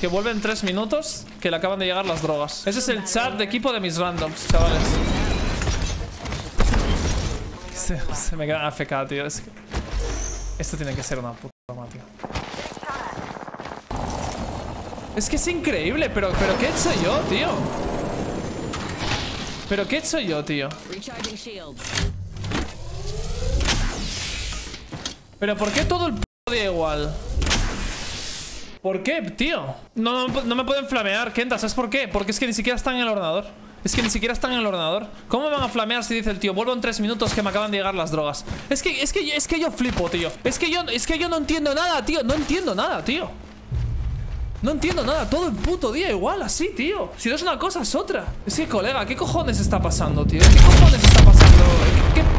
Que vuelve en tres minutos, que le acaban de llegar las drogas. Ese es el chat de equipo de mis randoms, chavales. Se, se me queda AFK, tío. Es que... Esto tiene que ser una puta broma, tío. Es que es increíble, pero, pero ¿qué he hecho yo, tío? ¿Pero qué he hecho yo, tío? ¿Pero por qué todo el p día igual? ¿Por qué, tío? No, no, no me pueden flamear, Kenta, ¿sabes por qué? Porque es que ni siquiera están en el ordenador Es que ni siquiera están en el ordenador ¿Cómo me van a flamear si dice el tío Vuelvo en tres minutos que me acaban de llegar las drogas Es que, es que, es que yo flipo, tío Es que yo, es que yo no entiendo nada, tío No entiendo nada, tío no entiendo nada, todo el puto día igual, así, tío Si no es una cosa, es otra Es que, colega, ¿qué cojones está pasando, tío? ¿Qué cojones está pasando?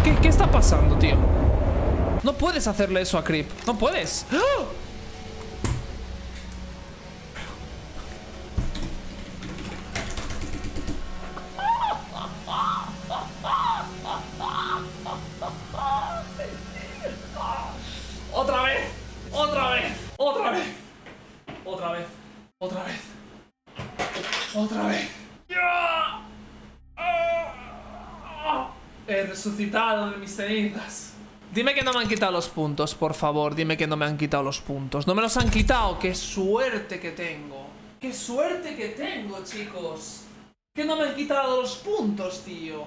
¿Qué, qué, está pasando, tío? No puedes hacerle eso a Creep No puedes ¡Ah! Otra vez, otra vez, otra vez, otra vez, otra vez, otra vez. ¡Ya! He resucitado de mis cenizas. Dime que no me han quitado los puntos, por favor. Dime que no me han quitado los puntos. No me los han quitado. ¡Qué suerte que tengo! ¡Qué suerte que tengo, chicos! Que no me han quitado los puntos, tío.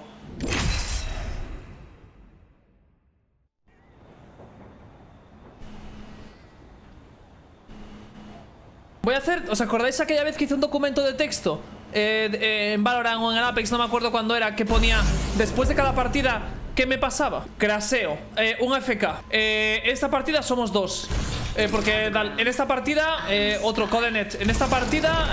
¿Os acordáis aquella vez que hice un documento de texto? Eh, eh, en Valorant o en el Apex, no me acuerdo cuándo era, que ponía después de cada partida, ¿qué me pasaba? Craseo, eh, un FK. Eh, esta partida somos dos. Porque en esta partida, otro Codenet. En esta partida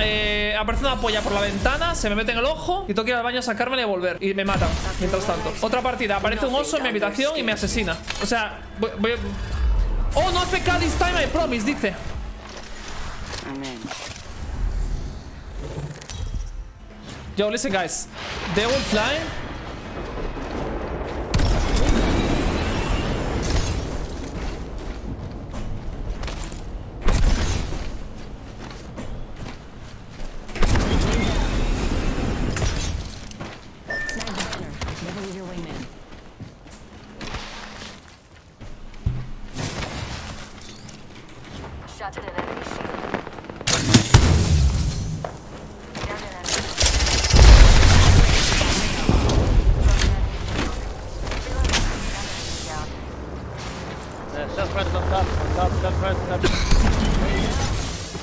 aparece una polla por la ventana, se me mete en el ojo y tengo que ir al baño a sacármela y volver. Y me matan, mientras tanto. Otra partida, aparece un oso en mi habitación y me asesina. O sea, voy, Oh, no FK this time, I promise, dice. Yo, listen, guys. They will fly.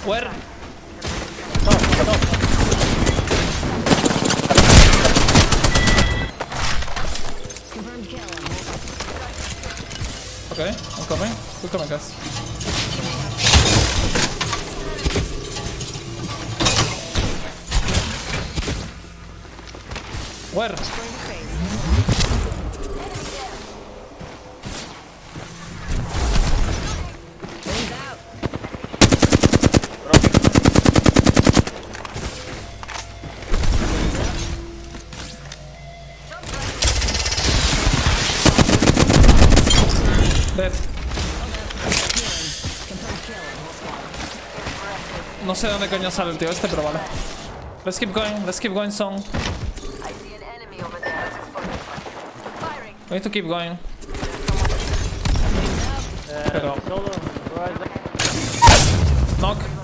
Where? Top, top. Okay, I'm coming. Good coming, guys. Where? Dead. No sé dónde coño sale el tío este, pero vale. Let's keep going, let's keep going. Firing. We need to keep going. Pero-. Knock.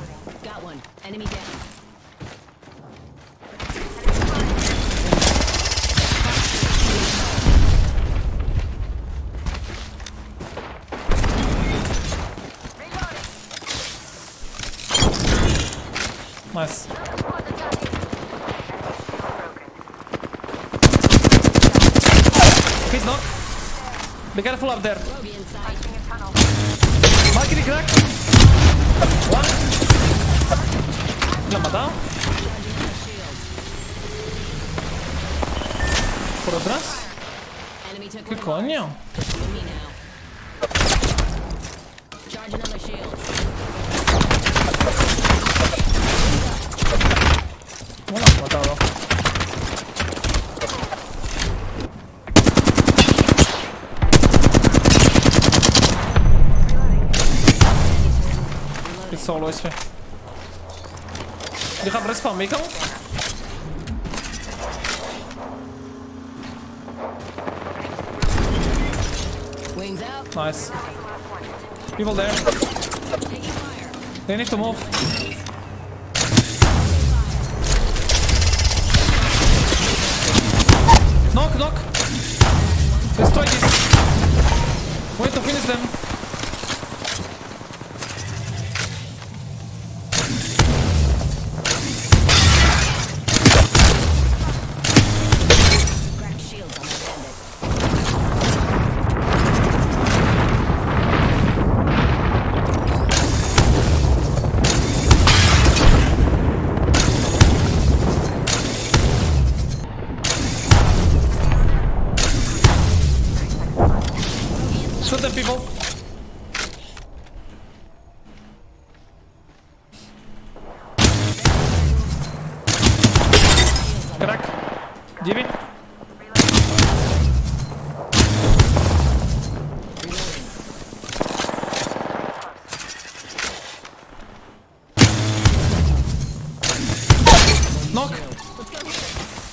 Mas... He's knocked. Be careful up there. Marketing crack. One. Já matou Por atrás? Que coño? staan wel. Jest solo jeszcze. Dycham respa, mykam? Nice. People there. They need to move. Knock, knock. Destroy this. Wait to finish them. People. Crack. Jimmy. Knock.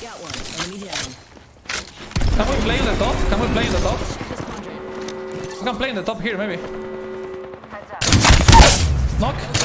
Got one. Enemy down. Can we play the top? Can we play the top? We can play in the top here, maybe. Knock.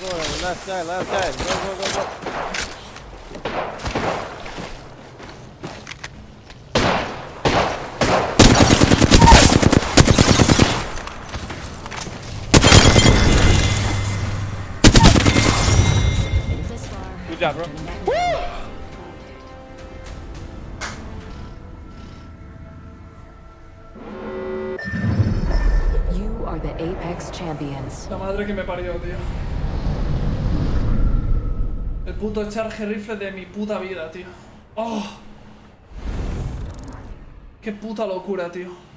Go, go, go, go. Left side, left side. Go. Good job, bro. Getting You are the Apex Champions. La madre que me parió, tío. Puto charge rifle de mi puta vida, tío. ¡Oh! ¡Qué puta locura, tío!